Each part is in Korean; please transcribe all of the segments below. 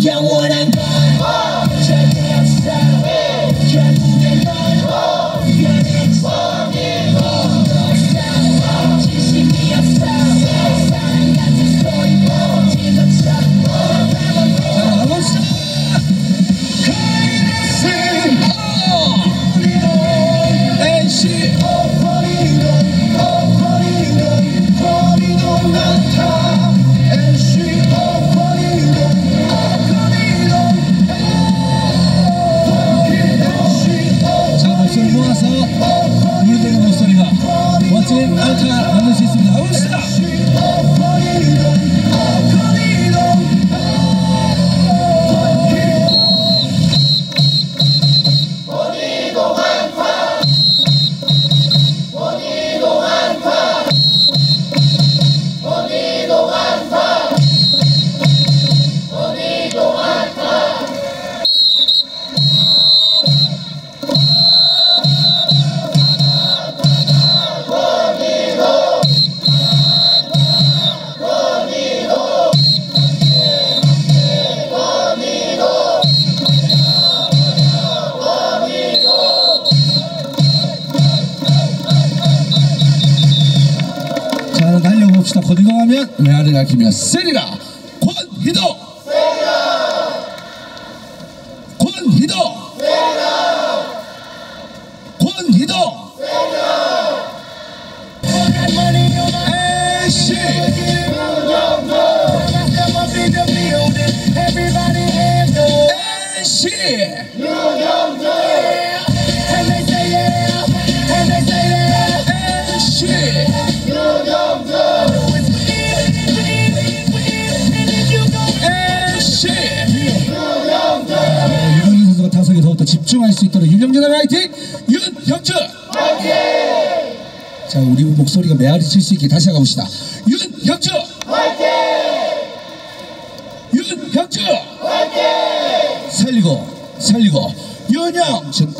점프하 이동하면 외아를 가리 집중할 수 있도록 윤영준의 화이팅! 윤형준! 자 우리 목소리가 메아리 칠 수 있게 다시 가봅시다 윤형준! 윤형준! 살리고 살리고 윤영준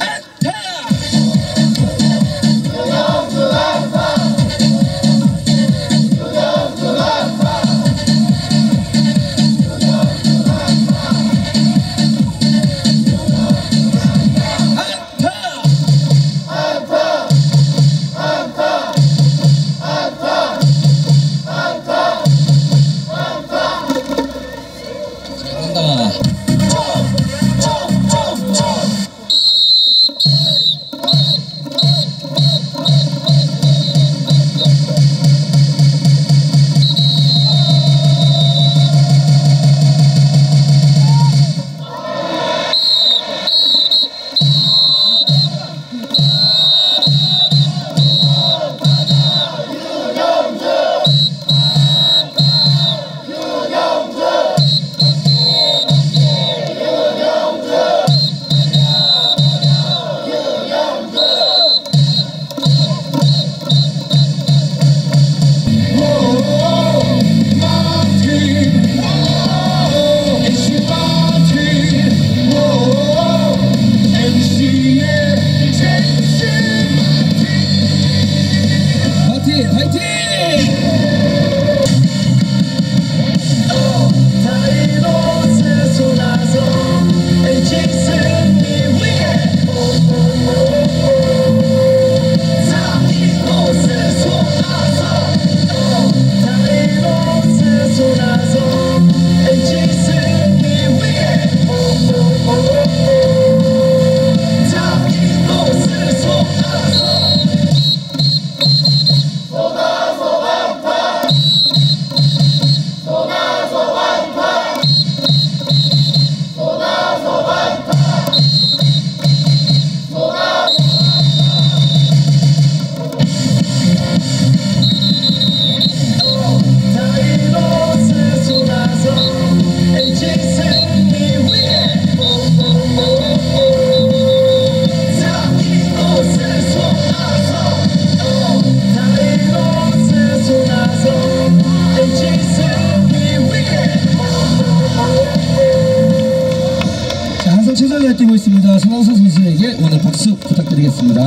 선수 최선을 다뛰고 있습니다. 손호서 선수에게 오늘 박수 부탁드리겠습니다.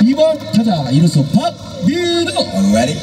2번 타자 이루수 박민우 Ready?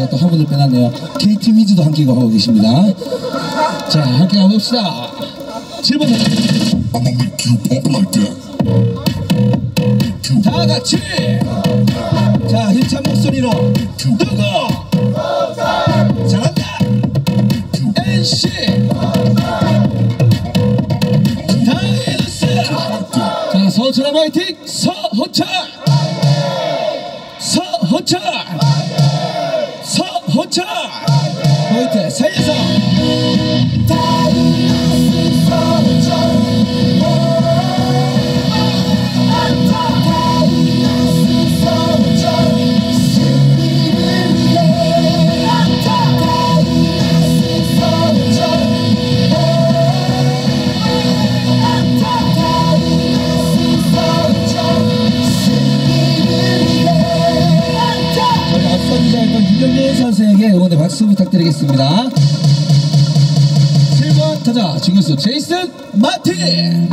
제가 또 한 분을 빼놨네요. KT 미즈도 함께 가고 계십니다. 자, 함께 가봅시다. 7번 I'ma make you pop like that. 다 같이. 자 힘찬 목소리로. 누구? 잘한다. NC 자 서천아 화이팅! 서호철! 서호철 서호철 화이팅! 살려서 부탁드리겠습니다. 7번 타자 중교수 제이슨 마틴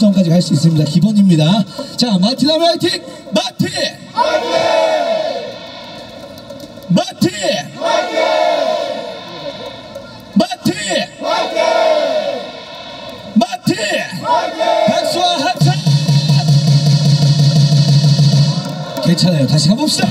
나면 동점까지 갈 수 있습니다. 기본입니다. 자, 마틴 하면 화이팅! 마틴! 마틴! 마틴! 마틴! 박수와 합창! 괜찮아요. 다시 가봅시다.